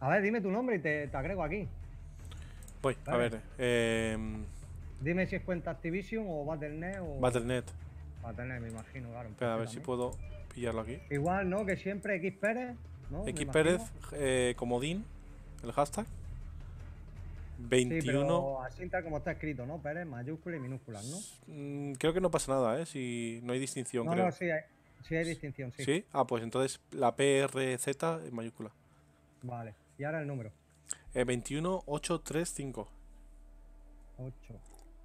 A ver, dime tu nombre y te, te agrego aquí. Voy, a Vale. ver. Eh, Dime si es cuenta Activision o Battle.net o. Battle.net. Battle.net, me imagino, claro. Espera, a ver si puedo pillarlo aquí. Igual, ¿no? Que siempre X Pérez, ¿no? X. Pérez, eh, comodín, el hashtag. Sí, 21. pero así tal como está escrito, ¿no? Pérez, mayúsculas y minúsculas, ¿no? Mm, creo que no pasa nada, ¿eh? Si no hay distinción, No, creo. no, sí hay, sí hay distinción, sí. sí. Ah, pues entonces la PRZ en mayúscula. Vale. Y ahora el número. Eh, 21835. 8,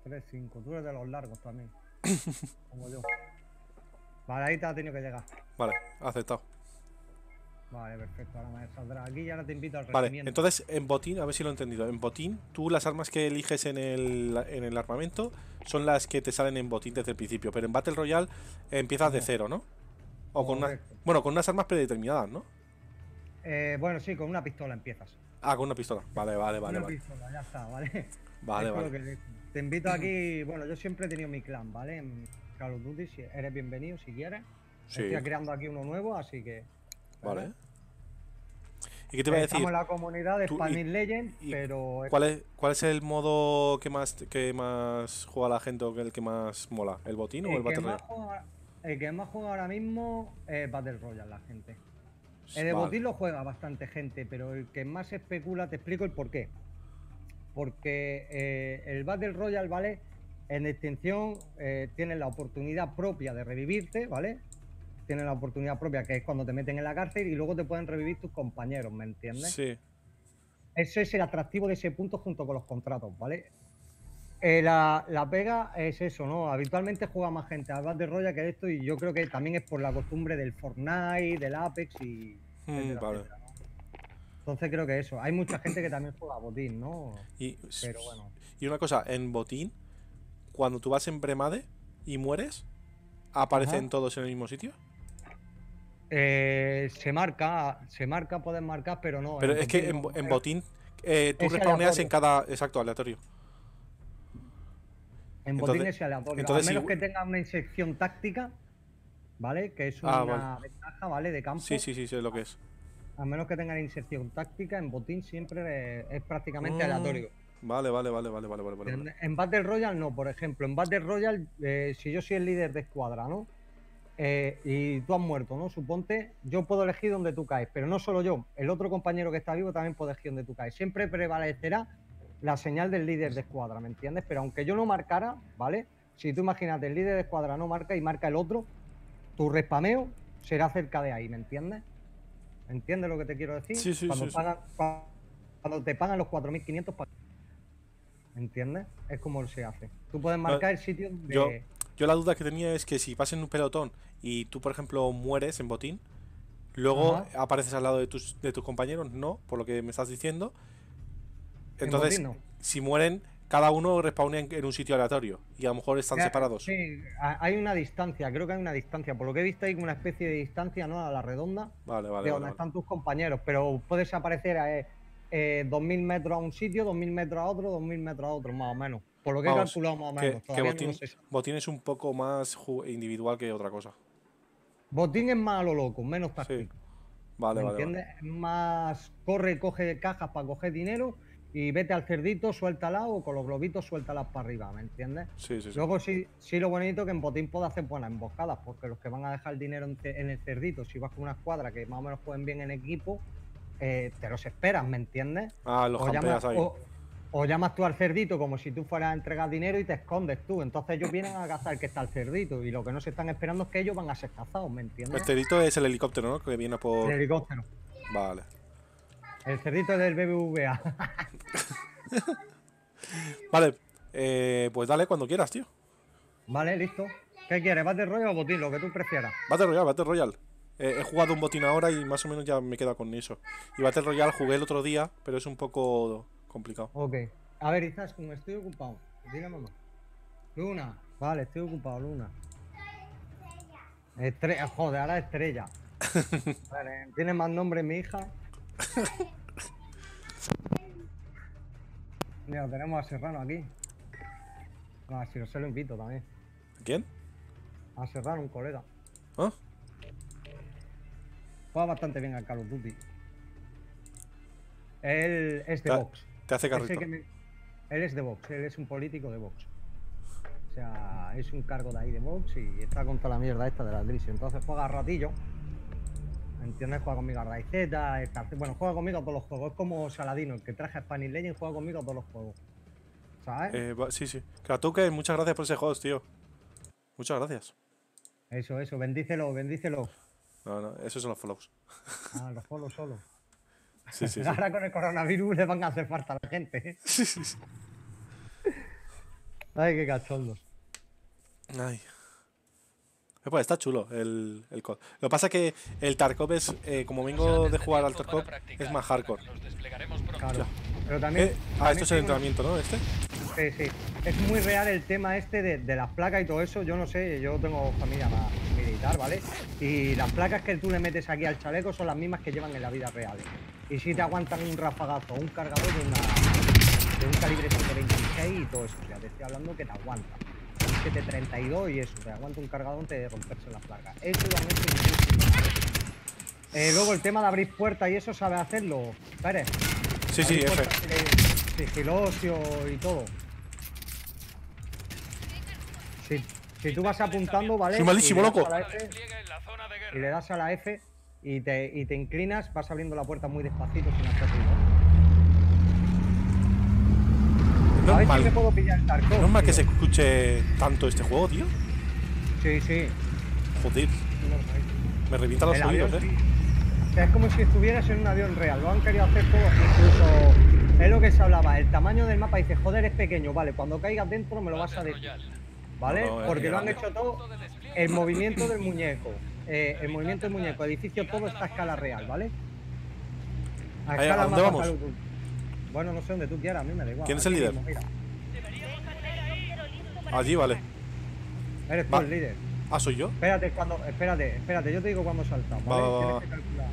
3, 5. Tú eres de los largos también. como yo. Vale, ahí te ha tenido que llegar. Vale, aceptado. Vale, perfecto. Ahora me saldrá aquí y ahora te invito al Vale, entonces en botín, a ver si lo he entendido. En botín, tú las armas que eliges en el, en el armamento son las que te salen en botín desde el principio. Pero en Battle Royale eh, empiezas de No. cero, ¿no? O con una, bueno, con unas armas predeterminadas, ¿no? Eh, bueno, sí, con una pistola empiezas. Ah, con una pistola. Vale, vale, vale, una vale. pistola, ya está, ¿vale? Vale, Es con vale. que Te invito aquí, bueno, yo siempre he tenido mi clan, ¿vale? En Call of Duty, si eres bienvenido si quieres. Sí, Estoy creando aquí uno nuevo, así que. vale. ¿Y qué te iba a decir? Estamos en la comunidad de Spanish Legend, pero. ¿Cuál es, ¿Cuál es el modo que más, que más juega la gente o el que más mola? ¿El botín o el Battle Royale? el que más juega ahora mismo es Battle Royale, la gente. El de Vale. botín lo juega bastante gente, pero el que más especula, te explico el por qué. Porque eh, el Battle Royale, ¿vale? En extinción eh, tienes la oportunidad propia de revivirte, ¿vale? Tienes la oportunidad propia que es cuando te meten en la cárcel y luego te pueden revivir tus compañeros, ¿me entiendes? Sí. Ese es el atractivo de ese punto junto con los contratos, ¿vale? Eh, la, la pega es eso, ¿no? Habitualmente juega más gente al Battle Royale que esto y yo creo que también es por la costumbre del Fortnite, del Apex y... Mm, etcétera, vale. etcétera, ¿no? Entonces creo que eso. Hay mucha gente que también juega a botín, ¿no? Y, Pero bueno. y una cosa, en botín, cuando tú vas en Bremade y mueres, ¿aparecen Ajá. todos en el mismo sitio? Eh, se marca, se marca, puedes marcar, pero no. Pero es que en, en botín eh, tú Es respawneas en cada. Exacto, aleatorio. En Entonces- botín es aleatorio. entonces a menos si- que tenga una insección táctica, ¿vale? Que es Ah, una vale. ventaja, ¿vale? De campo. Sí, sí, sí, sé lo que es. A menos que tengan inserción táctica, en botín siempre es, es prácticamente Mm, aleatorio. Vale, vale, vale, vale, vale, vale. vale. En, en Battle Royale no, por ejemplo. En Battle Royale, eh, si yo soy el líder de escuadra, ¿no? Eh, y tú has muerto, ¿no? Suponte, yo puedo elegir donde tú caes, pero no solo yo, el otro compañero que está vivo también puede elegir donde tú caes. Siempre prevalecerá la señal del líder de escuadra, ¿me entiendes? Pero aunque yo no marcara, ¿vale? Si tú imagínate, el líder de escuadra no marca y marca el otro, tu respameo será cerca de ahí, ¿me entiendes? ¿Entiendes lo que te quiero decir? Sí, sí, cuando, sí, pagan- cua- cuando te pagan los 4.500 pa- ¿Entiendes? Es como se hace. Tú puedes marcar el sitio de... yo- Yo la duda que tenía es que si vas en un pelotón y tú, por ejemplo, mueres en botín, luego Ajá. apareces al lado de tus, de tus compañeros, no, por lo que me estás diciendo. En Entonces, si mueren, cada uno respawnea en, en un sitio aleatorio y a lo mejor están separados. Sí, ha- hay una distancia, creo que hay una distancia. Por lo que he visto, hay una especie de distancia, ¿no? A la redonda, Vale, vale, de vale, donde vale. están tus compañeros. Pero puedes aparecer a eh, eh, 2.000 metros a un sitio, 2.000 metros a otro, 2.000 metros a otro, más o menos. Por lo que he calculado más o menos. que botín, sé. botín es un poco más individual que otra cosa. Botín es más a lo loco, menos táctico. Vale, ¿Me vale, vale. entiendes? Es Más corre, coge cajas para coger dinero y vete al cerdito, suéltala o con los globitos suéltalas para arriba, ¿me entiendes? Sí, sí, sí. Luego sí, sí lo bonito que en botín puede hacer buenas emboscadas, porque los que van a dejar el dinero en, el cerdito, si vas con una escuadra que más o menos jueguen bien en equipo, eh, te los esperas, ¿me entiendes? Ah, los O llamas, ahí. o- o llamas tú al cerdito como si tú fueras a entregar dinero y te escondes tú. Entonces ellos vienen a cazar que está el cerdito y lo que no se están esperando es que ellos van a ser cazados, ¿me entiendes? El cerdito es el helicóptero, ¿no? Que viene por. El helicóptero. Vale. El cerdito del BBVA. Vale, eh, pues dale cuando quieras, tío. vale, listo. ¿Qué quieres? ¿Battle Royale o botín? Lo que tú prefieras. Battle Royale, Battle Royale. Eh, he jugado un botín ahora y más o menos ya me he quedado con eso. Y Battle Royale jugué el otro día, pero es un poco complicado. Ok. A ver, Izaskun, estoy ocupado. Diga mamá. Luna. Vale, estoy ocupado, Luna. Estrella. Joder, ahora estrella. Vale, ¿tiene más nombre mi hija? Mira, tenemos a Serrano aquí. No, si no se lo invito también. ¿Quién? A Serrano, un colega. ¿Ah? Juega bastante bien al Call of Duty. Él es de Vox. Te hace carrito. me- Él es de Vox, él es un político de Vox. O sea, es un cargo de ahí de Vox y está contra la mierda esta de la Drissi. Entonces juega a ratillo. ¿Entiendes? Juega conmigo a Raizeta, bueno, juega conmigo a todos los juegos. Es como Saladino, el que traje a Spanish Legends, juega conmigo a todos los juegos. ¿Sabes? Eh, sí, sí. Kratuke, muchas gracias por ese host, tío. Muchas gracias. Eso, eso, bendícelo, bendícelo. No, no, esos son los follows. Ah, los juegos solo. Sí, sí, sí. Ahora con el coronavirus le van a hacer falta a la gente. ¿eh? Sí, sí, sí. Ay, qué cachondos. Ay. Eh, Pues está chulo el, el COD. Lo que pasa es que el Tarkov es, eh, como vengo de jugar al Tarkov, es más hardcore. Claro. Pero también. Eh, ah, esto es el entrenamiento, ¿no? Este. Sí, sí. Es muy real el tema este de, de las placas y todo eso. Yo no sé, yo tengo familia más militar, ¿vale? Y las placas que tú le metes aquí al chaleco son las mismas que llevan en la vida real. Y si te aguantan un rafagazo o un cargador de, una, de un calibre 726 y todo eso. O sea, te estoy hablando que te aguanta. 732 y eso, te aguanta un cargador antes de romperse las placas. Eso lo han hecho muchísimo. Eh, luego el tema de abrir puertas y eso sabe hacerlo, Pérez. Sí, sí, F. de Sigiloso y todo. Si, si tú vas apuntando, ¿vale? Soy malísimo, Y le das loco. a la F, Y le das a la F y te, y te inclinas, vas abriendo la puerta muy despacito sin hacer ruido. A ver si me Normal. puedo pillar el Tarkov. Normal que se tío. escuche tanto este juego, tío. Sí, sí. Joder, normal. me revienta los El oídos, avión, eh. sí. Es como si estuvieras en un avión real. Lo han querido hacer todo. Incluso es lo que se hablaba. El tamaño del mapa dice, joder, es pequeño. Vale, cuando caigas dentro me lo vas a decir. ¿Vale? No, no, es Porque lo han hecho todo. El movimiento del muñeco. eh, el movimiento del muñeco, edificio, todo está a escala real, ¿vale? A escala ¿a dónde mapa vamos? Bueno, no sé dónde tú quieras, a mí me da igual. ¿Quién es el líder? mismo. Allí, vale. Eres tú Va. el líder. Ah, soy yo. Espérate, cuando, espérate, espérate, yo te digo cuándo saltamos, Va, ¿vale? va, va, Tienes que calcular.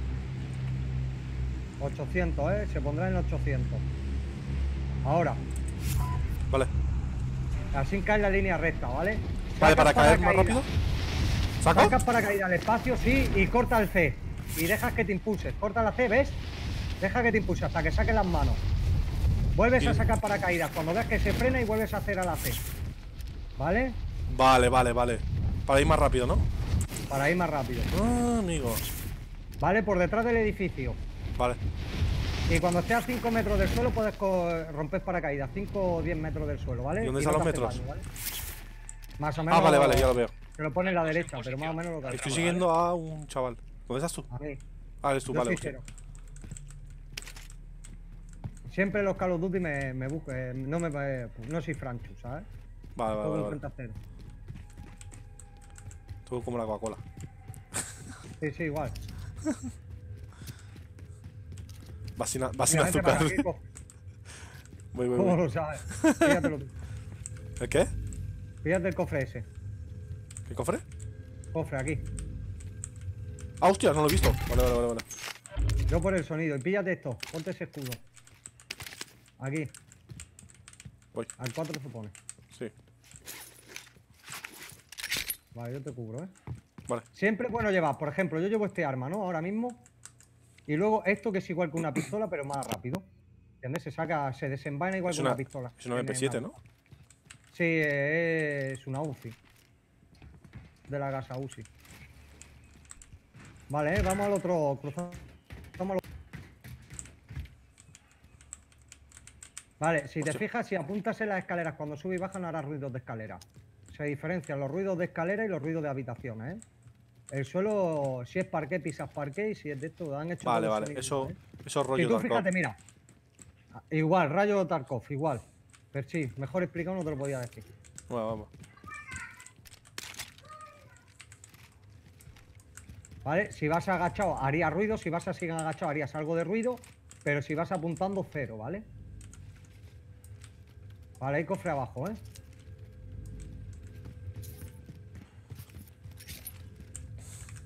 800, ¿eh? Se pondrá en 800. Ahora, Vale. así cae la línea recta, ¿vale? Vale, para caer más rápido. ¿Saco? Sacas para caer al espacio, sí, y corta el C. Y dejas que te impulses. Corta la C, ¿ves? Deja que te impulse hasta que saques las manos. Vuelves a sacar paracaídas. Cuando veas que se frena y vuelves a hacer a la C. ¿Vale? Vale, vale, vale. Para ir más rápido, ¿no? Para ir más rápido. Ah, amigo. ¿Vale? Por detrás del edificio. Vale. Y cuando estés a 5 metros del suelo puedes romper paracaídas, 5 o 10 metros del suelo, ¿vale? ¿Y dónde están los metros? daño, ¿vale? Más o menos. Ah, vale, vale, ya lo veo. Te lo pone en la derecha, pero más o menos lo que Estoy siguiendo a un chaval. ¿Dónde estás tú? A mí. Ah, eres tú, Yo vale. Siempre los Call of Duty me, me busco, eh, no me pues, no soy Franchu, ¿sabes? Vale, vale, Todo vale. vale. Tú como la Coca-Cola. Sí, sí, igual. Vas sin, vente azúcar. aquí, co- Voy, voy, ¿Cómo voy. lo sabes? Fíjatelo tú. ¿El qué? Fíjate el cofre ese. ¿Qué cofre? Cofre aquí. Ah, hostia, no lo he visto. Vale, vale, vale. vale. Yo por el sonido. Y píllate esto. Ponte ese escudo. Aquí. Voy. Al 4 se pone. Sí. Vale, yo te cubro, ¿eh? Vale. Siempre bueno llevar, por ejemplo, yo llevo este arma, ¿no? Ahora mismo. Y luego esto que es igual que una pistola, pero más rápido. ¿Entiendes? Se saca, se desenvaina igual Es que una, una pistola. es una Tiene MP7, más- ¿no? Sí, es una UCI. De la casa UCI. Vale, eh, vamos al otro. Cruzamos al otro. Vale, si te Hostia. fijas, si apuntas en las escaleras cuando sube y baja no harás ruidos de escalera. Se diferencian los ruidos de escalera y los ruidos de habitaciones, ¿eh? El suelo, si es parqué, pisas parqué y si es de esto, han hecho Vale, vale. Eso, ¿eh? eso rollo tú Tarkov. fíjate, mira. Igual, rayo Tarkov, igual. Pero sí, mejor explicado no te lo podía decir. Bueno, vamos. ¿Vale? Si vas agachado haría ruido, si vas así agachado harías algo de ruido, pero si vas apuntando cero, ¿vale? Vale, hay cofre abajo, ¿eh?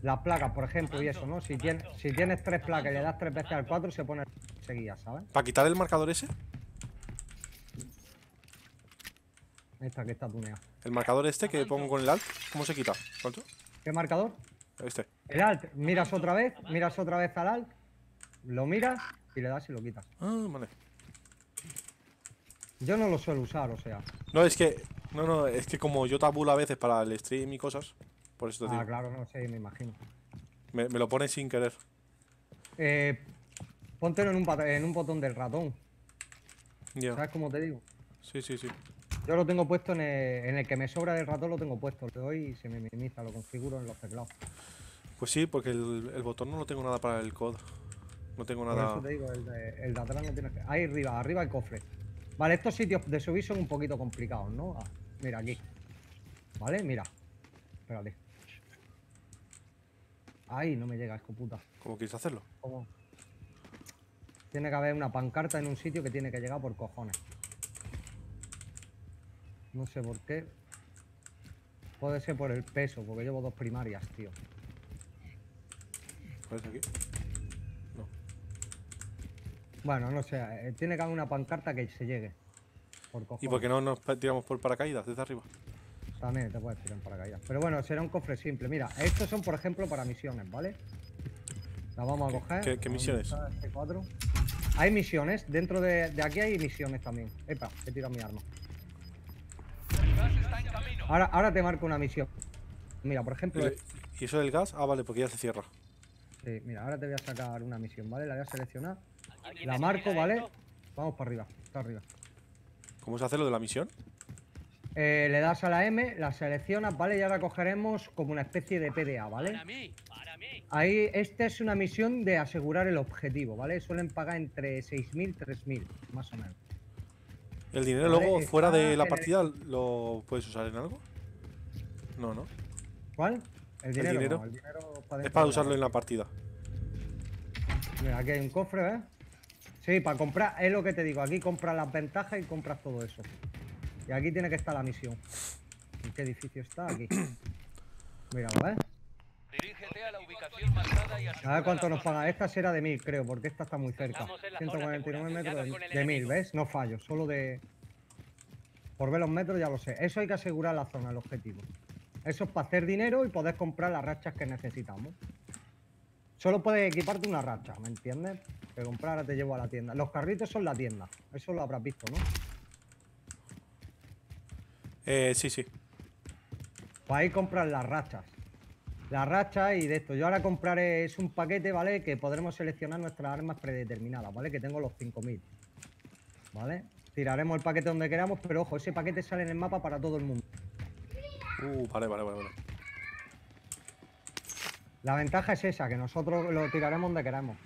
Las placas, por ejemplo, y eso, ¿no? Si tienes, si tienes tres placas y le das tres veces al 4, se pone seguida, ¿sabes? ¿Para quitar el marcador ese? Esta que está tuneada. El marcador este que pongo con el alt, ¿cómo se quita? ¿Cuánto? ¿Qué marcador? Este. El alt, miras otra vez, miras otra vez al alt, lo miras y le das y lo quitas. Ah, vale. Yo no lo suelo usar, o sea. No, es que. No, no, es que como yo tabulo a veces para el stream y cosas. Por eso te Ah, digo. claro, no sé, me imagino. Me, me lo pone sin querer. Eh, póntelo en un, en un botón del ratón. Ya. ¿Sabes cómo te digo? Sí, sí, sí. Yo lo tengo puesto en el, en el que me sobra del ratón, lo tengo puesto. Le doy y se me minimiza, lo configuro en los teclados. Pues sí, porque el, el botón no lo tengo nada para el COD. No tengo Por nada. eso te digo, el de, el de atrás no tienes que. Ahí arriba, arriba el cofre. Vale, estos sitios de subir son un poquito complicados, ¿no? Ah, mira, aquí. Vale, mira. Espérate. Ahí no me llega, hijo puta. ¿Cómo quieres hacerlo? ¿Cómo? Tiene que haber una pancarta en un sitio que tiene que llegar por cojones. No sé por qué. Puede ser por el peso, porque llevo dos primarias, tío. ¿Ves aquí? No. Bueno, no sé, eh, tiene que haber una pancarta que se llegue. Por. ¿Y por qué no nos tiramos por paracaídas desde arriba? También te puedes tirar en paracaídas. Pero bueno, será un cofre simple. Mira, estos son, por ejemplo, para misiones, ¿vale? Las vamos a coger. qué- qué ¿Dónde misiones? este? Hay misiones. Dentro de, de aquí hay misiones también. Epa, he tirado mi arma. Ahora, ahora te marco una misión. Mira, por ¿Y, ejemplo, y eso del gas? Ah, vale, porque ya se cierra. sí, mira, ahora te voy a sacar una misión, ¿vale? La voy a seleccionar. La marco, ¿vale? Vamos para arriba, está arriba. ¿Cómo se hace lo de la misión? Eh, le das a la M, la seleccionas, ¿vale? Y ahora cogeremos como una especie de PDA, ¿vale? Para mí, para mí. Ahí, esta es una misión de asegurar el objetivo, ¿vale? Suelen pagar entre 6.000 y 3.000, más o menos. ¿El dinero Vale, luego está fuera de la partida lo puedes usar en algo? No, no. ¿Cuál? El dinero. no, dinero? el dinero pa' Es para usarlo en la partida. Mira, aquí hay un cofre, ¿ves? Sí, para comprar, es lo que te digo, aquí compras las ventajas y compras todo eso. Y aquí tiene que estar la misión. ¿En qué edificio está? Aquí. Míralo, ¿ves? Dirígete a la ubicación marcada y A ver cuánto nos paga. Esta será de 1000, creo, porque esta está muy cerca. Estamos en la zona 149 segura, metros de, de 1000, enemigo. ¿ves? No fallo, solo de... Por ver los metros ya lo sé. Eso hay que asegurar la zona, el objetivo. Eso es para hacer dinero y poder comprar las rachas que necesitamos. Solo puedes equiparte una racha, ¿me entiendes? Que comprar ahora te llevo a la tienda. Los carritos son la tienda. Eso lo habrás visto, ¿no? Eh, sí, sí. Pues ahí compras las rachas. Las rachas y de esto. Yo ahora compraré, es un paquete, ¿vale? Que podremos seleccionar nuestras armas predeterminadas, ¿vale? Que tengo los 5000. ¿Vale? Tiraremos el paquete donde queramos, pero ojo, ese paquete sale en el mapa para todo el mundo. Uh, vale, vale, vale, vale. La ventaja es esa, que nosotros lo tiraremos donde queramos.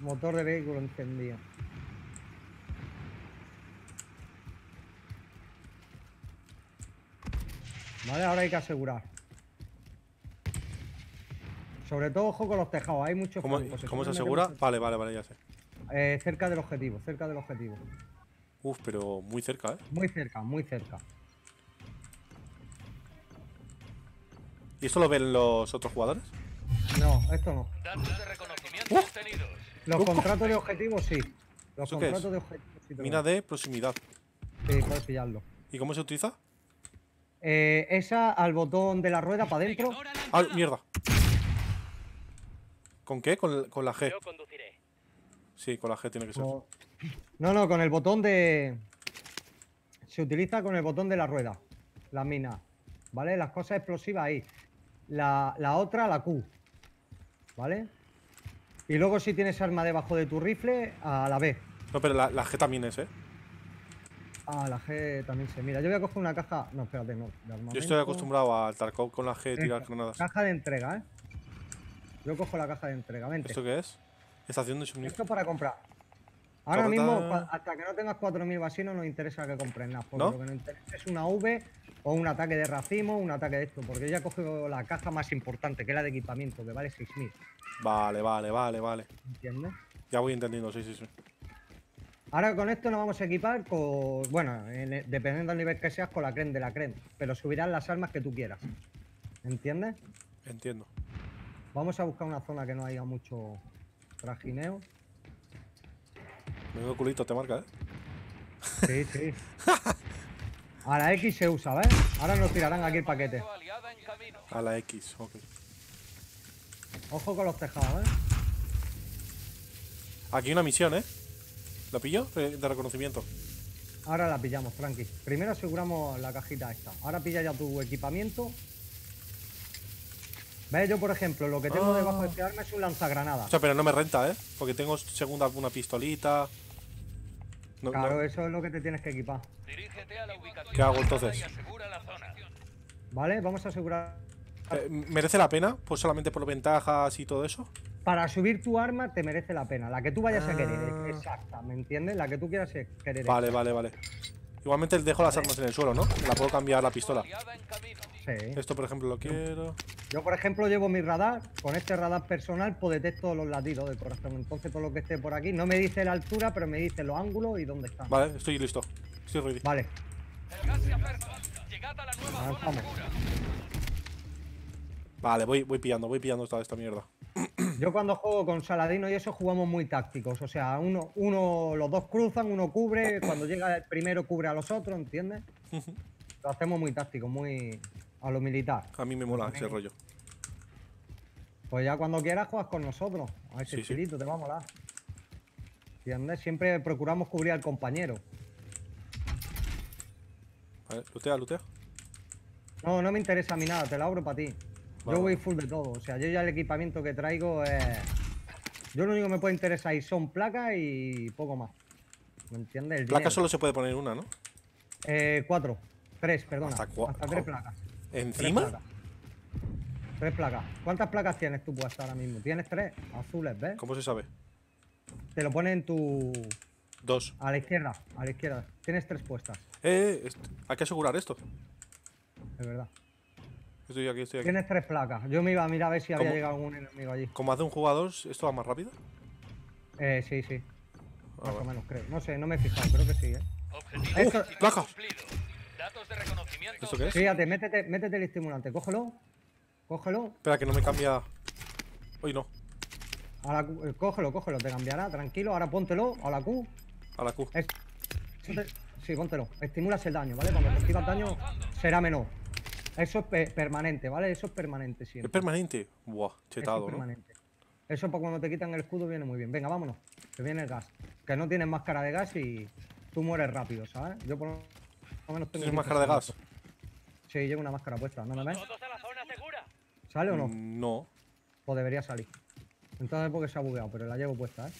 Motor de vehículo encendido. Vale, ahora hay que asegurar. Sobre todo, ojo con los tejados, hay muchos ¿Cómo, cómo se asegura? Vale, vale, vale, ya sé. eh, cerca del objetivo, cerca del objetivo. Uf, pero muy cerca, ¿eh? Muy cerca, muy cerca. ¿Y esto lo ven los otros jugadores? No, esto no. Datos de reconocimiento obtenidos. Los contratos de objetivos sí. Los ¿Eso qué es? contratos de objetivos sí. Mina de proximidad. Sí, puedes pillarlo. ¿Y cómo se utiliza? Eh, esa al botón de la rueda para adentro. ¡Ah, mierda! ¿Con qué? Con, con la G. Yo conduciré. Sí, con la G tiene que ser. No, no, con el botón de. Se utiliza con el botón de la rueda. La mina. ¿Vale? Las cosas explosivas ahí. La, la otra, la Q. ¿Vale? Y luego si tienes arma debajo de tu rifle, a la B. No, pero la, la G también es, ¿eh? A la G también se mira. Yo voy a coger una caja. No, espérate, no. Yo estoy acostumbrado al Tarkov con la G tirar Esta, granadas. Caja de entrega, ¿eh? Yo cojo la caja de entrega. Vente. ¿Esto qué es? Estación de suministro. Esto para comprar. Ahora mismo, hasta que no tengas 4.000 vasinos, no nos interesa que compres nada. Porque ¿No? lo que nos interesa es una V o un ataque de racimo, un ataque de esto. Porque yo ya cogido la caja más importante, que es la de equipamiento, que vale 6.000. Vale, vale, vale, vale. ¿Entiendes? Ya voy entendiendo, sí, sí, sí. Ahora con esto nos vamos a equipar con. Bueno, en dependiendo del nivel que seas, con la creme de la creme. Pero subirás las armas que tú quieras. ¿Entiendes? Entiendo. Vamos a buscar una zona que no haya mucho trajineo. Menudo culito te marca, ¿eh? Sí, sí. A la X se usa, ¿ves? Ahora nos tirarán aquí el paquete. A la X, ok. Ojo con los tejados, ¿eh? Aquí una misión, ¿eh? ¿Lo pillo? Eh, De reconocimiento. Ahora la pillamos, tranqui. Primero aseguramos la cajita esta. Ahora pilla ya tu equipamiento. ¿Ves? Yo, por ejemplo, lo que tengo Ah. debajo de este arma es un lanzagranadas. O sea, pero no me renta, ¿eh? Porque tengo segunda una pistolita. No- claro, no- eso es lo que te tienes que equipar. Dirígete a la ubicación ¿Qué hago, entonces? y asegura la zona. ¿Vale? Vamos a asegurar. Eh, ¿Merece la pena? Pues solamente por ventajas y todo eso. Para subir tu arma te merece la pena. La que tú vayas a querer. Ah. Exacta, ¿me entiendes? La que tú quieras querer. Vale, vale, vale. Igualmente dejo las armas en el suelo, ¿no? La puedo cambiar la pistola. Sí. Esto, por ejemplo, lo quiero. Yo, por ejemplo, llevo mi radar. Con este radar personal, pues detecto los latidos del corazón. Entonces, todo lo que esté por aquí no me dice la altura, pero me dice los ángulos y dónde están. Vale, estoy listo. Estoy ready. Vale. El gas se acerca. Llegad a la nueva zona Avanzamos. segura. Vale, voy, voy pillando, voy pillando esta, esta mierda. Yo cuando juego con Saladino y eso jugamos muy tácticos. O sea, uno, uno, los dos cruzan, uno cubre, cuando llega el primero cubre a los otros, ¿entiendes? Lo hacemos muy táctico, muy a lo militar. A mí me mola ese rollo. Pues ya cuando quieras juegas con nosotros. A ese Sí, te va a molar. ¿Entiendes? Siempre procuramos cubrir al compañero. Vale, lutea, lutea. No, no me interesa a mí nada, te lo abro para ti. Vale. Yo voy full de todo. O sea, yo ya el equipamiento que traigo es. Yo lo único que me puede interesar ahí son placas y poco más. ¿Me entiendes? El Placa dinero. solo se puede poner una, ¿no? Eh, cuatro. Tres, perdona. Hasta cua- Hasta tres placas. Tres ¿Encima? placas. Tres placas. ¿Cuántas placas tienes tú puestas ahora mismo? Tienes tres azules, ¿ves? ¿Cómo se sabe? Te lo pone en tu. Dos. A la izquierda, a la izquierda. Tienes tres puestas, Eh, est- hay que asegurar esto. de verdad. Estoy aquí, estoy aquí. Tienes tres placas. Yo me iba a mirar a ver si había llegado algún enemigo allí. Como hace un jugador, ¿esto va más rápido? Eh, sí, sí. Ah, Más o menos, creo. No sé, no me he fijado, creo que sí, ¿eh? Objetivo Esto- placa. Datos de reconocimiento. ¿Esto qué es? Fíjate, métete, métete el estimulante. Cógelo. Cógelo. Espera, que no me cambia. Uy, no. A la Q- eh, cógelo, cógelo. Te cambiará, tranquilo. Ahora póntelo a la Q. A la Q. Es- eso te- Sí, póntelo. Estimulas el daño, ¿vale? Cuando recibas daño será menor. Eso es pe- permanente, ¿vale? Eso es permanente Es siempre. permanente. Buah, Eso es chetado. Eso para cuando te quitan el escudo viene muy bien. Venga, vámonos. Que viene el gas. Que no tienes máscara de gas y tú mueres rápido, ¿sabes? Yo por lo menos tengo. ¿Tienes 15 máscara de gas? Sí, llevo una máscara puesta. ¿No me ves? Todos a la zona segura. ¿Sale o no? Mm, No. Pues debería salir. Entonces porque se ha bugueado, pero la llevo puesta, ¿eh?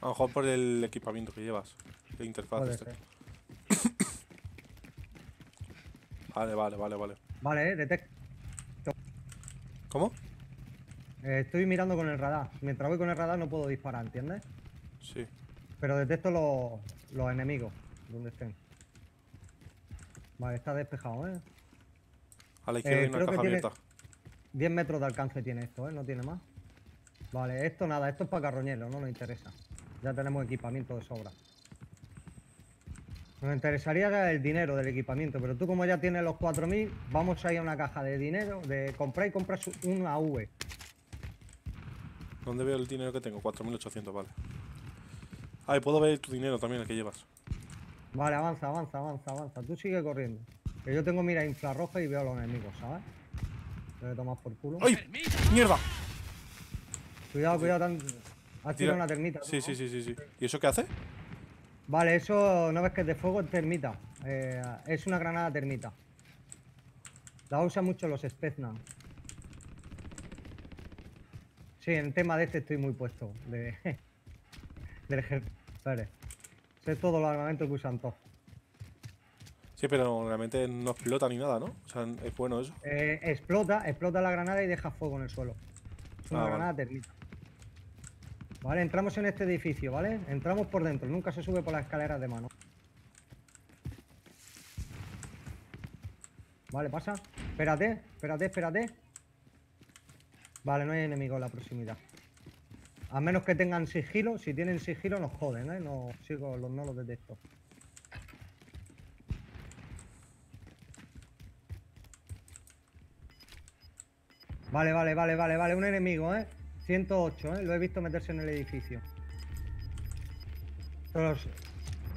A lo mejor por el equipamiento que llevas. La interfaz. Puede este. ser. Vale, vale, vale, vale. Vale, eh, detecto. ¿Cómo? Eh, estoy mirando con el radar. Mientras voy con el radar no puedo disparar, ¿entiendes? Sí. Pero detecto los, los enemigos, donde estén. Vale, está despejado, ¿eh? A la izquierda Eh, hay una caja abierta. 10 metros de alcance tiene esto, ¿eh? No tiene más. Vale, esto nada, esto es para carroñeros, no nos interesa. Ya tenemos equipamiento de sobra. Nos interesaría el dinero del equipamiento, pero tú como ya tienes los 4.000, vamos a ir a una caja de dinero, de comprar y compras una V. ¿Dónde veo el dinero que tengo? 4.800, vale. Ah, y puedo ver tu dinero también, el que llevas. Vale, avanza, avanza, avanza, avanza. Tú sigue corriendo. Que yo tengo mira infrarroja y veo a los enemigos, ¿sabes? Te voy a tomar por culo. ¡Ay! ¡Mierda! Cuidado, cuidado. Tan... Has Tira- tirado una termita. Sí, ¿no? sí, sí, sí, sí. ¿Y eso qué hace? Vale, eso no ves que es de fuego, es termita. Eh, es una granada termita. La usan mucho los Spetsnaz. Sí, en tema de este estoy muy puesto. De, del ejército. Sé todos los armamentos que usan todos. Sí, pero realmente no explota ni nada, ¿no? O sea, es bueno eso. Eh, explota, explota la granada y deja fuego en el suelo. Es una Ah, vale. granada termita. Vale, entramos en este edificio, ¿vale? Entramos por dentro, nunca se sube por las escaleras de mano. Vale, pasa. Espérate, espérate, espérate. Vale, no hay enemigo en la proximidad. A menos que tengan sigilo, si tienen sigilo nos joden, ¿eh? No, sigo, los, no los detecto. Vale, vale, vale, vale, vale, un enemigo, ¿eh? 108, ¿eh? Lo he visto meterse en el edificio. Trox,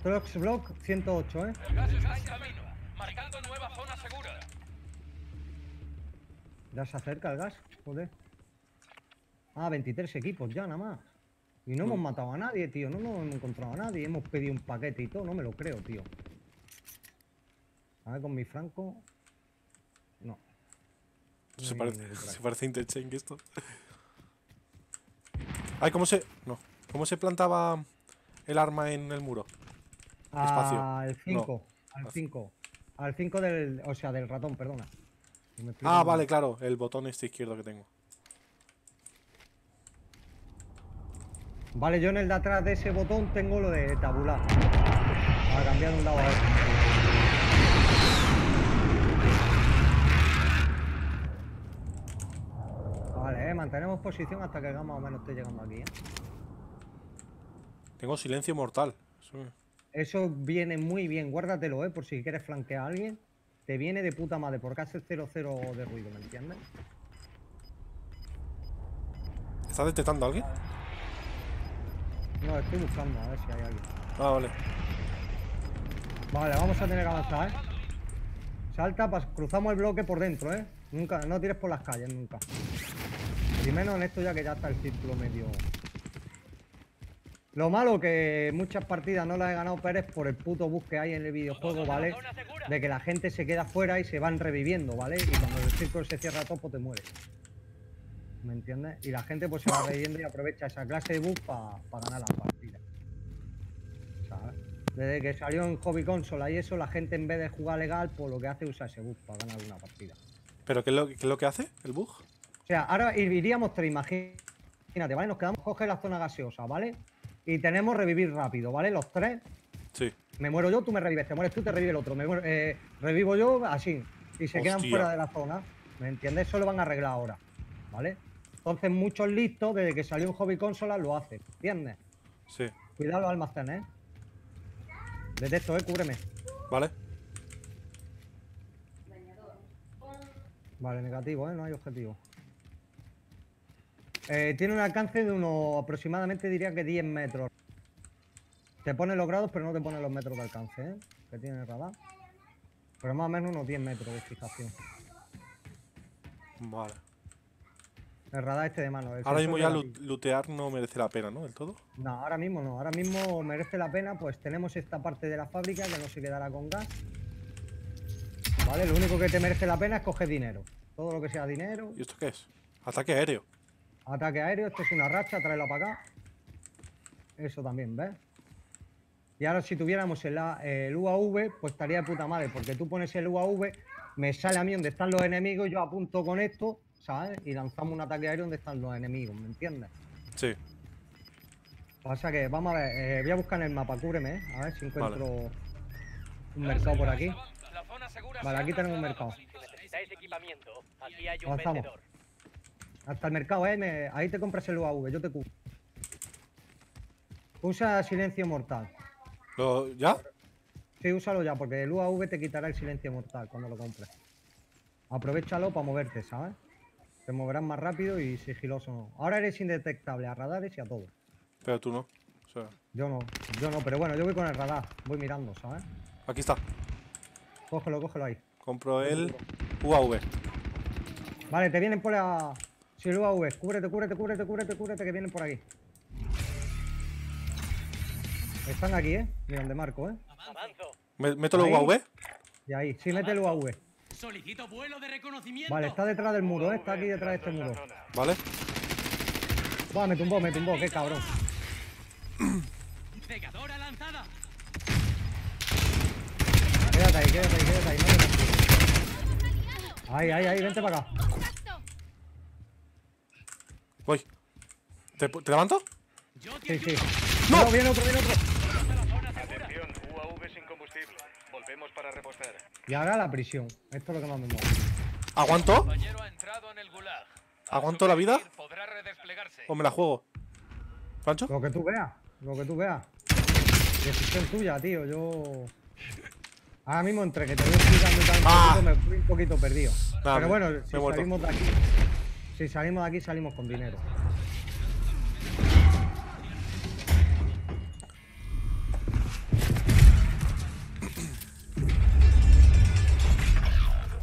Trox Block 108, ¿eh? El gas está en camino. Marcando nueva zona segura. Ya se acerca el gas, joder. Ah, 23 equipos ya, nada más. Y no hemos matado a nadie, tío. No nos hemos encontrado a nadie. Hemos pedido un paquete y todo. No me lo creo, tío. A ver, con mi franco. No. No Se parece, se parece a Interchain esto. Ay, ¿cómo se. No. ¿Cómo se plantaba el arma en el muro? Espacio. Al 5. Al Espacio. 5. Al 5 del. O sea, del ratón, perdona. Ah, vale, claro. El botón este izquierdo que tengo. Vale, yo en el de atrás de ese botón tengo lo de tabular. Para cambiar de un lado a otro. Vale, eh, mantenemos posición hasta que más o menos esté llegando aquí. ¿eh? Tengo silencio mortal. Eso- Eso viene muy bien, guárdatelo, ¿eh? Por si quieres flanquear a alguien. Te viene de puta madre, porque hace 0-0 de ruido, ¿me entiendes? ¿Estás detectando a alguien? No, estoy buscando, a ver si hay alguien. Ah, vale. Vale, vamos a tener que avanzar, ¿eh? Salta, cruzamos el bloque por dentro, ¿eh? Nunca, no tires por las calles, nunca. Y menos en esto ya que ya está el círculo medio... Lo malo que muchas partidas no las he ganado Pérez por el puto bus que hay en el videojuego, ¿vale? De que la gente se queda fuera y se van reviviendo, ¿vale? Y cuando el círculo se cierra todo, pues te mueres. ¿Me entiendes? Y la gente pues se va reviviendo y aprovecha esa clase de bus para ganar las partidas. ¿Sabes? Desde que salió en Hobby Consola y eso, la gente en vez de jugar legal, pues lo que hace es usar ese bus para ganar una partida. ¿Pero qué es lo, qué es lo que hace el bug? Sea, ahora iríamos tres, imagínate, ¿vale? Nos quedamos, coge la zona gaseosa, ¿vale? Y tenemos revivir rápido, ¿vale? Los tres, Sí. me muero yo, tú me revives, te mueres tú, te revive el otro, me muero- eh, revivo yo, así. Y se quedan fuera de la zona, ¿me entiendes? Eso lo van a arreglar ahora, ¿vale? Entonces muchos listos, desde que salió un hobby consola, lo hacen, ¿entiendes? Sí. Cuidado los almacenes, ¿eh? Detecto, ¿eh? Cúbreme. Vale. Vale, negativo, ¿eh? No hay objetivo. Eh, tiene un alcance de unos aproximadamente, diría que 10 metros. Te pone los grados, pero no te pone los metros de alcance, ¿eh? Que tiene el radar. Pero más o menos unos 10 metros de fijación. Vale. El radar este de mano. Ahora mismo ya lootear no merece la pena, ¿no? Del todo. No, ahora mismo no. Ahora mismo merece la pena, pues tenemos esta parte de la fábrica que no se quedará con gas. Vale, lo único que te merece la pena es coger dinero. Todo lo que sea dinero, ¿Y esto qué es? Ataque aéreo. Ataque aéreo, esto es una racha, tráela para acá. Eso también, ¿ves? Y ahora si tuviéramos el, el UAV, pues estaría de puta madre, porque tú pones el UAV, me sale a mí donde están los enemigos, yo apunto con esto, ¿sabes? Y lanzamos un ataque aéreo donde están los enemigos, ¿me entiendes? Sí. Pasa que, vamos a ver, eh, voy a buscar en el mapa, cúbreme, ¿eh? A ver si encuentro un mercado por aquí. avanza. La zona segura Vale, aquí tenemos un mercado. Si necesitáis equipamiento, aquí hay un Avanzamos. vendedor. Hasta el mercado, ¿eh? Me- ahí te compras el UAV, yo te cubro. Usa silencio mortal. Lo- ¿Ya? Sí, úsalo ya, porque el UAV te quitará el silencio mortal cuando lo compres. Aprovechalo para moverte, ¿sabes? Te moverás más rápido y sigiloso. Ahora eres indetectable a radares y a todo. Pero tú no. O sea, Yo no, yo no, pero bueno, yo voy con el radar, voy mirando, ¿sabes? aquí está. Cógelo, cógelo ahí. Compro el UAV. Vale, te vienen por la... Sí, el UAV, cúbrete, cúbrete, cúbrete, cúbrete, cúbrete, que vienen por aquí. Están aquí, ¿eh? Mira donde marco, ¿eh? Avanzo. ¿Me- ¿Meto el Ahí. UAV? Y ahí, sí, mete el UAV. Solicito vuelo de reconocimiento. Vale, está detrás del muro, ¿eh? Está aquí detrás de este muro. Vale. Buah, me tumbó, me tumbó, qué cabrón. Cegadora lanzada. Quédate ahí, quédate ahí, quédate ahí. No te. Ahí, ahí, ahí, vente para acá. Voy. ¿Te, te levanto? Sí, sí. ayudo. No, viene otro, viene otro. Atención, UAV sin combustible. Volvemos para repostar. Y ahora la prisión. Esto es lo que más me mola. ¿Aguanto? ¿Aguanto la vida? supervivir, Podrá redesplegarse. ¿O me la juego? ¿Pancho? Lo que tú veas, lo que tú veas. Decisión tuya, tío. Yo. Ahora mismo, entre que te voy explicando un Ah. poquito, me fui un poquito perdido. Nada, Pero bueno, me si salimos de aquí. Si salimos de aquí, salimos con dinero.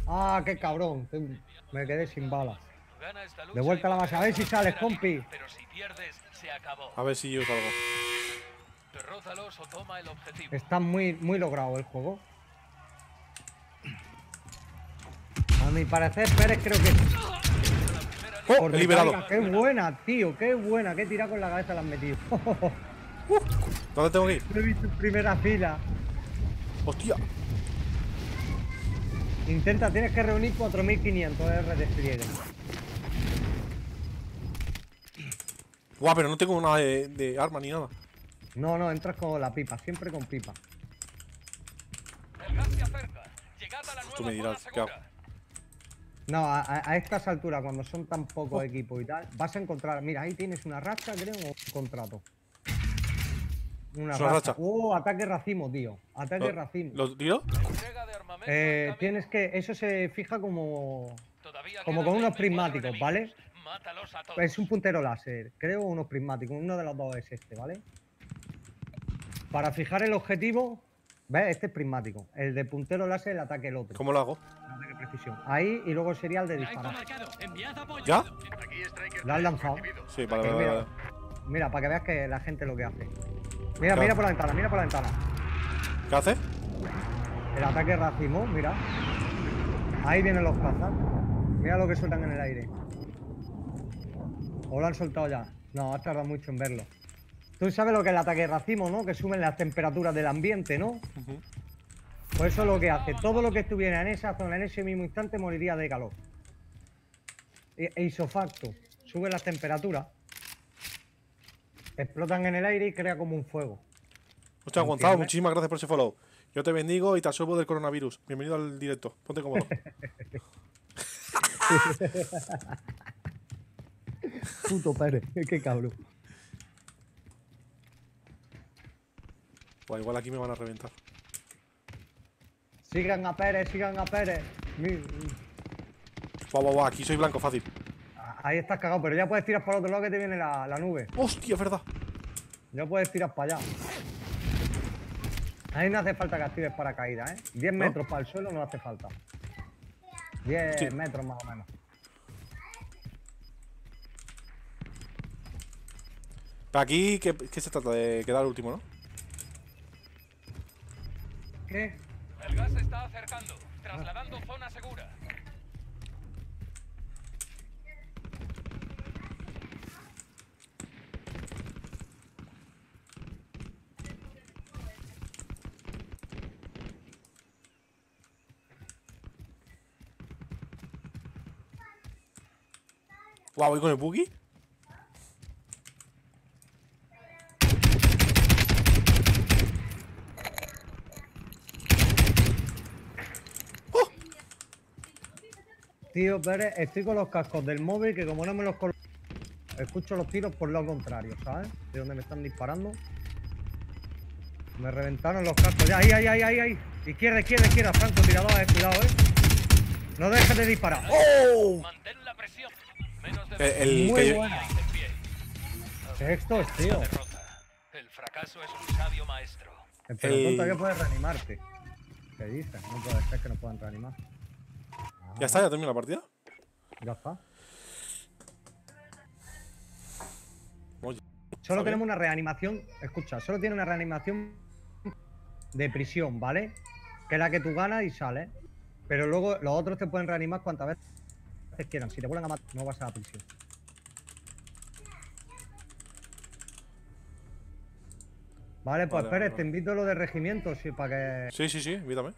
Ah, qué cabrón. Me quedé sin balas. De vuelta a la base. A ver si sales, compi. Pero si pierdes, se acabó. A ver si yo salgo. Derrótalos o toma el objetivo. Está muy, muy logrado el juego. A mi parecer, Pérez creo que. ¡Oh! liberado. ¡Qué buena, tío! ¡Qué buena! ¡Qué tira con la cabeza la has metido! ¿Dónde tengo que ir? Lo he visto en primera fila. ¡Hostia! Intenta, tienes que reunir 4.500 R de despliegue. Guau, pero no tengo nada de, de arma ni nada. No, no, entras con la pipa, siempre con pipa. El gas se acerca. Llegad a la Tú me dirás, zona ¿qué hago? segura. No, a, a- estas alturas, cuando son tan pocos equipos y tal, vas a encontrar. Mira, ahí tienes una racha, creo, o un contrato. Una racha. racha. Oh, ataque racimo, tío. Ataque ¿Lo, racimo. ¿Lo tiro? Eh, tienes que. Eso se fija como. Todavía como con unos 24 prismáticos, ¿vale? enemigos. Mátalos a todos. Es un puntero láser, creo, o unos prismáticos. Uno de los dos es este, ¿vale? Para fijar el objetivo. ¿Ves? Este es prismático. El de puntero láser, el ataque el otro. ¿Cómo lo hago? Precisión. Ahí y luego sería el de disparar. ¿Ya? ¿Lo has 3, lanzado? Sí, vale, vale, mira, vale. mira, para que veas que la gente lo que hace. Mira, mira por la ventana, mira por la ventana. ¿Qué hace? El ataque racimo, mira. Ahí vienen los cazas. Mira lo que sueltan en el aire. ¿O lo han soltado ya? No, ha tardado mucho en verlo. Tú sabes lo que es el ataque racimo, ¿no? Que suben las temperaturas del ambiente, ¿no? Pues eso es lo que hace. Todo lo que estuviera en esa zona en ese mismo instante moriría de calor. E, e isofacto. Sube las temperaturas. Explotan en el aire y crea como un fuego. Hostia, Gonzalo, muchísimas gracias por ese follow. Yo te bendigo y te absuelvo del coronavirus. Bienvenido al directo. Ponte cómodo. Puto Pérez, qué cabrón. Buah, igual aquí me van a reventar. Sigan a Pérez, sigan a Pérez. Buah, buah, buah, aquí soy blanco fácil. Ahí estás cagado, pero ya puedes tirar para el otro lado que te viene la, la nube. Hostia, es verdad. Ya puedes tirar para allá. Ahí no hace falta que actives paracaídas, ¿eh? 10 ¿No? metros para el suelo no hace falta. 10 Sí. metros más o menos. Aquí, ¿qué, qué se trata? De quedar último, ¿no? ¿Qué? El gas se está acercando. Trasladando zona segura. Guau, voy con el buggy. Tío Pérez, estoy con los cascos del móvil que como no me los coloco, escucho los tiros por lo contrario, ¿sabes? De donde me están disparando. Me reventaron los cascos. Ya, ahí, ahí, ahí, ahí, ahí. Izquierda, izquierda, izquierda. Franco, tirador, eh, cuidado, eh. No dejes de disparar. ¡Oh! Mantén la presión. Menos de Eh, el Muy que yo- buena. es, tío. El fracaso es un sabio maestro. El pelotón El- todavía puede reanimarte. ¿Qué dices? No puede ser que no puedan reanimar. ¿Ya está? ¿Ya terminó la partida? Ya está. Oye, Solo tenemos una reanimación. Escucha, solo tiene una reanimación de prisión, ¿vale? Que es la que tú ganas y sales. Pero luego los otros te pueden reanimar cuantas veces quieran. Si te vuelven a matar, no vas a la prisión. Vale, pues Vale, Pérez, vale, te invito a lo de regimiento, sí, para que. Sí, sí, sí, invítame.